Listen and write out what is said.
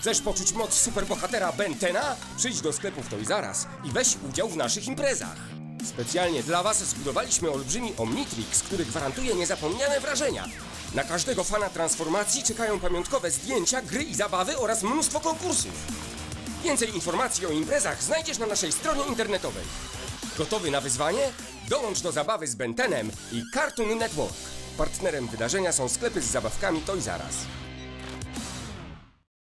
Chcesz poczuć moc superbohatera Bentena? Przyjdź do sklepów to i zaraz i weź udział w naszych imprezach. Specjalnie dla Was zbudowaliśmy olbrzymi Omnitrix, który gwarantuje niezapomniane wrażenia. Na każdego fana transformacji czekają pamiątkowe zdjęcia, gry i zabawy oraz mnóstwo konkursów. Więcej informacji o imprezach znajdziesz na naszej stronie internetowej. Gotowy na wyzwanie? Dołącz do zabawy z Bentenem i Cartoon Network. Partnerem wydarzenia są sklepy z zabawkami Toys R Us.